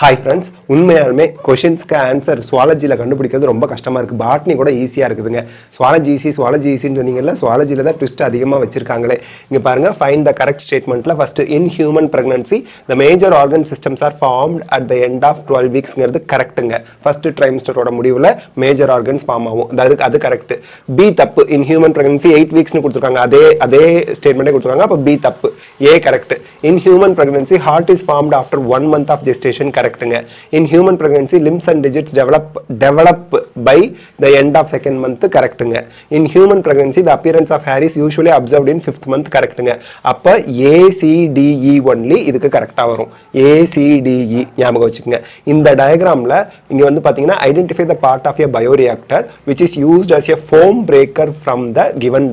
Hi friends உண்மையாலுமே கொஷின்ஸ்க்கு answer சுவாலஜியில் கண்டுபிடிக்கிறது ரொம்ப கஷ்டமாக இருக்குது பாட்னி கூட ஈஸியாக இருக்குதுங்க. சுவாலஜி ஈஸி சுவாலஜி ஈஸின்னு சொன்னீங்கல்ல சுவாலஜியில் தான் ட்விஸ்ட் அதிகமாக வச்சிருக்காங்களே. இங்கே பாருங்கள் fine the correct ஸ்டேட்மெண்ட்டில் first in human pregnancy the major organ systems are formed at the end of twelve வீக்ஸ்ங்கிறது கரெக்ட்டுங்க ஃபஸ்ட்டு ட்ரைம்ஸ்டரோட முடிவில் மேஜர் ஆர்கன்ஸ் ஃபார்ம் ஆகும். அது அது கரெக்ட் பி தப்பு இன் ஹியூமன் ப்ரெக்னன்சி எயிட் வீக்ஸ்னு கொடுத்துருக்காங்க. அதே அதே ஸ்டேட்மெண்ட்டே கொடுத்துருக்காங்க. அப்போ பி தப்பு. A correct in human pregnancy heart is formed after one month of gestation correct கரெக்டுங்க in human pregnancy limbs and digits develop develop by the end of second month கரெக்டுங்க in human pregnancy the appearance of hair is usually observed in fifth month கரெக்டுங்க அப்போ ACDE only இதுக்கு கரெக்டாக வரும். ACDE ஞாபகம் வச்சுக்கோங்க. இந்த டயக்ராமில் இங்கே வந்து பார்த்தீங்கன்னா identify the part of a bioreactor which is used as a foam breaker from the given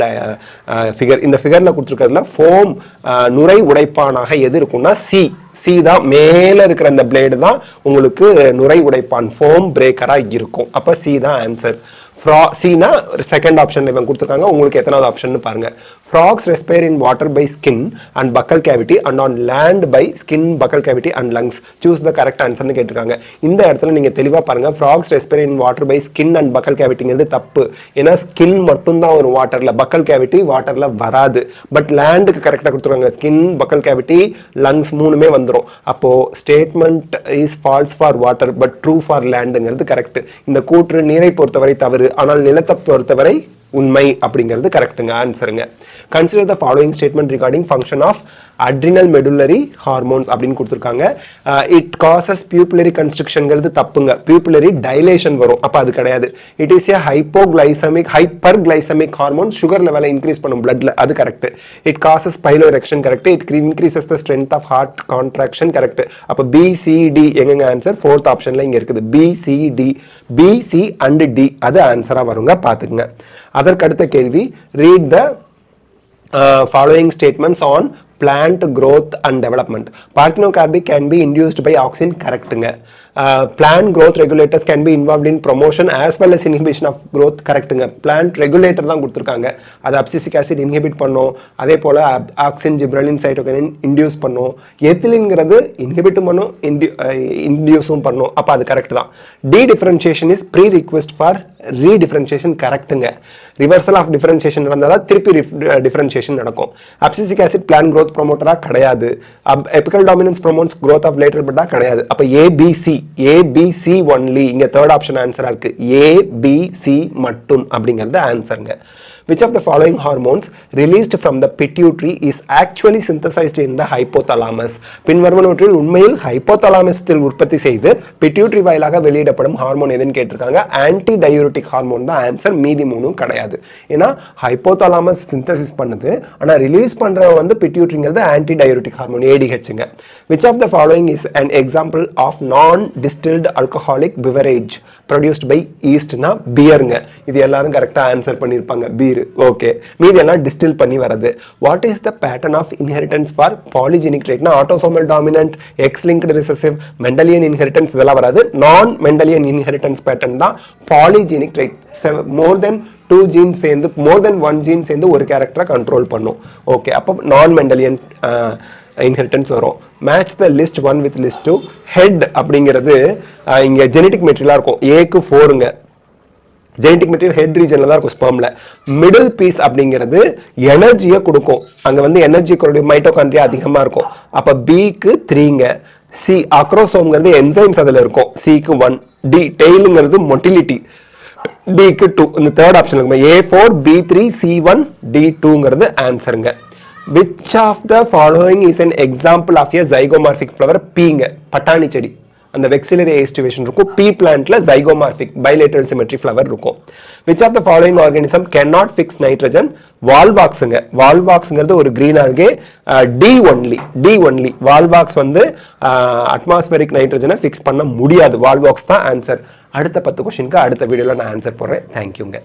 figure இந்த ஃபிகரில் கொடுத்துருக்கிறதுல ஃபோம் நுரை உடைப்பானாக எது இருக்கும்னா சி சி தான் மேலே இருக்கிற அந்த பிளேடு தான் உங்களுக்கு நுரை உடைப்பான் ஃபோம் பிரேக்கராக இருக்கும். அப்போ சி தான் ஆன்சர் ஃப்ரா சீனா செகண்ட் ஆப்ஷன் இவன் கொடுத்துருக்காங்க. உங்களுக்கு எத்தனாவது ஆப்ஷன் பாருங்க. Frogs respire in water by skin and buccal cavity and on land by skin buccal cavity and lungs choose the correct ஆன்சர்னு கேட்டிருக்காங்க. இந்த இடத்துல நீங்க தெளிவா பாருங்க. Frogs respire in water by skin and buccal கேவிட்டிங்கிறது தப்பு. ஏன்னா ஸ்கின் மட்டும்தான் ஒரு வாட்டரில் வாட்டர்ல பக்கல் கேவிட்டி வாட்டர்ல வராது. பட் லேண்டுக்கு கரெக்டாக கொடுத்துருக்காங்க ஸ்கின் பக்கல் கேவிட்டி லங்ஸ் மூணுமே வந்துடும் அப்போ statement is false for water but true for லேண்டுங்கிறது correct இந்த கூற்று நீரை பொறுத்தவரை தவறு. ஆனால் நிலத்தை பொறுத்தவரை உண்மை அப்படிங்கிறது கரெக்டுங்க ஆன்சருங்க consider the following statement regarding function of adrenal medullary hormones அப்படின்னு கொடுத்துருக்காங்க. இட் காசஸ் பியூப்புலரி கன்ஸ்ட்ரக்ஷன்ங்கிறது தப்புங்க. பியூப்புலரி டைலேஷன் வரும். அப்போ அது கிடையாது. It is a hypoglycemic hyper glycemic hormone sugar லெவலை இன்க்ரீஸ் பண்ணும் பிளட்ல அது correct it causes piloerection correct it increases the strength of heart contraction correct அப்போ பிசிடி எங்கெங்க ஆன்சர் ஃபோர்த் ஆப்ஷன்ல இங்கே இருக்குது. பிசிடி பிசி அண்ட் டி அது ஆன்சராக வருங்க. பார்த்துக்குங்க. அதற்கு அடுத்த கேள்வி read the following statements on plant growth and development parthenocarby can be induced by auxin correctங்க uh, plant growth regulators can be involved in promotion as well as inhibition of growth correctங்க plant regulator தான் கொடுத்துருக்காங்க. அது abscisic acid inhibit பண்ணும். அதே போல் auxin gibberellin cytokinin induce பண்ணும். எத்திலின்ங்கிறது இன்ஹிபிட்டும் பண்ணும் இன்டியூஸும் பண்ணும். அப்போ அது கரெக்ட் தான். Dedifferentiation is pre request for redifferentiation கரெக்ட்டுங்க ரிவர்சல் ஆஃப் டிஃபரன்ஷியேஷன் நடந்தால் தான் திருப்பி டிஃபரன்ஷியேஷன் நடக்கும். அப்சிசிக் ஆசிட் பிளான் க்ரோத் ப்ரொமோட்டராக கிடையாது. Apical dominance promotes growth of lateral பட்டா கிடையாது. அப்போ ஏபிசி ஏபிசி ஒன்லி இங்கே தேர்ட் ஆப்ஷன் ஆன்சராக இருக்கு. ஏபிசி மட்டும் அப்படிங்கிறது ஆன்சருங்க which of the following hormones released from the pituitary is actually synthesized in the hypothalamus? பின்வருவனவற்றில் உண்மையில் ஹைப்போதலாமஸில் உற்பத்தி செய்து பிட்யூட்ரி வாயிலாக வெளியிடப்படும் ஹார்மோன் எதுன்னு கேட்டிருக்காங்க? ஆன்டி டயூரிட்டிக் ஹார்மோன் தான் ஆன்சர் மீதி மூணும் கிடையாது. ஏன்னா ஹைப்போதலாமஸ் சிந்தசிஸ் பண்ணுது. ஆனால் ரிலீஸ் பண்ணுற வந்து பிட்யூட்ரிங்கிறது anti diuretic hormone ஏடிஹெச்சுங்க which of the following is an example of non distilled alcoholic beverage produced by ஈஸ்ட்னா பியருங்க இது எல்லாரும் கரெக்டாக ஆன்சர் பண்ணியிருப்பாங்க பீர் ஓகே மீதி எல்லாம் டிஸ்டில் பண்ணி வரது what is the pattern of inheritance for polygenic ட்ரேட்னா autosomal dominant X linked recessive Mendelian inheritance இதெல்லாம் வராது. நான் மெண்டலியன் இன்ஹெரிட்டன்ஸ் பேட்டர்ன் தான் polygenic trait more than two gene சேர்ந்து மோர் தென் ஒன் ஜீன் சேர்ந்து ஒரு கேரக்டரை கண்ட்ரோல் பண்ணும். ஓகே அப்போ நான் மெண்டலியன் இன்ஹெரிட்டன்ஸ் வரும். Match the list one with list two head அப்படிங்கிறது இங்கே இங்க ஜெனட்டிக் மெட்டீரியலாக இருக்கும். ஏக்கு ஃபோருங்க ஜெனட்டிக் மெட்டீரியல் ஹெட் ரீஜனில் தான் இருக்கும் ஸ்பெர்மில் மிடில் பீஸ் அப்படிங்கிறது எனர்ஜியை கொடுக்கும். அங்கே வந்து எனர்ஜி மைட்டோகாண்ட்ரியா அதிகமாக இருக்கும். அப்போ பிக்கு த்ரீங்க சி அக்ரோசோம்ங்கிறது என்சைம்ஸ் அதில் இருக்கும். சிக்கு ஒன் டி டெய்லுங்கிறது மொட்டிலிட்டி டிக்கு டூ இந்த தேர்ட் ஆப்ஷன் இருக்கும் A four B three C one D டூங்கிறது ஆன்சருங்க which of the following is an example of a zygomorphic flower பீங்க பட்டாணி செடி. அந்த வெக்சிலரி ஏஸ்டிவேஷன் இருக்கும். பி பிளான்ட்ல ஜைகோமார்பிக் பைலேட்டரல் சிமெட்ரி ஃப்ளவர் இருக்கும். Which of the following organism can not fix nitrogen வால்வாக்ஸுங்க வால்வாக்ஸுங்கிறது ஒரு green algae D only D only Volvox வந்து atmospheric நைட்ரஜனை ஃபிக்ஸ் பண்ண முடியாது. வால்வாக்ஸ் தான் ஆன்சர் அடுத்த பத்து கொஸ்டினுக்கு அடுத்த வீடியோவில் நான் ஆன்சர் போடுறேன். தேங்க்யூங்க